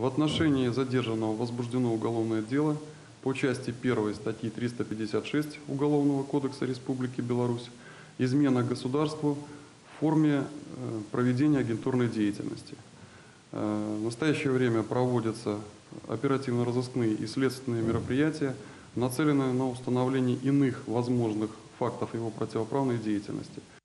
В отношении задержанного возбуждено уголовное дело по части 1 статьи 356 Уголовного кодекса Республики Беларусь «Измена государству в форме э, проведения агентурной деятельности». Э, в настоящее время проводятся оперативно-розыскные и следственные мероприятия, нацеленные на установление иных возможных фактов его противоправной деятельности –